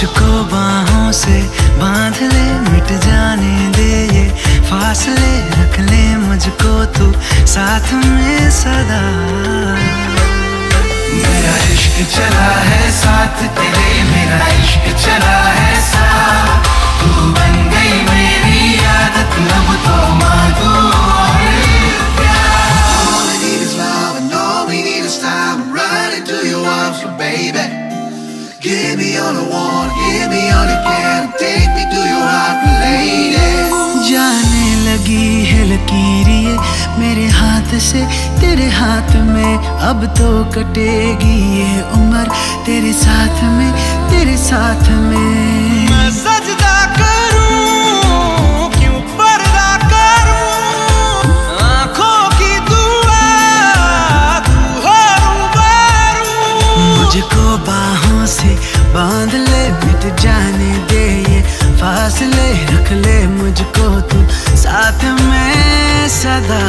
से बाँध ले मिट जाने दे ये फासले रख ले मुझको तू साथ में सदा। मेरा इश्क चला है साथ तेरे, मेरा इश्क चला है साथ। तू बन गई मेरी आदत, अब तो मांगू baby. Give me all I want, give me all you can. Take me to your heart, lady. जाने लगी है लकीरिए मेरे हाथ से तेरे हाथ में अब तो कटेगी ये उम्र तेरे साथ में तेरे साथ में मुझको बाहों से बाँध ले, मिट जाने दे ये। फासले रख ले मुझको तू साथ में सदा।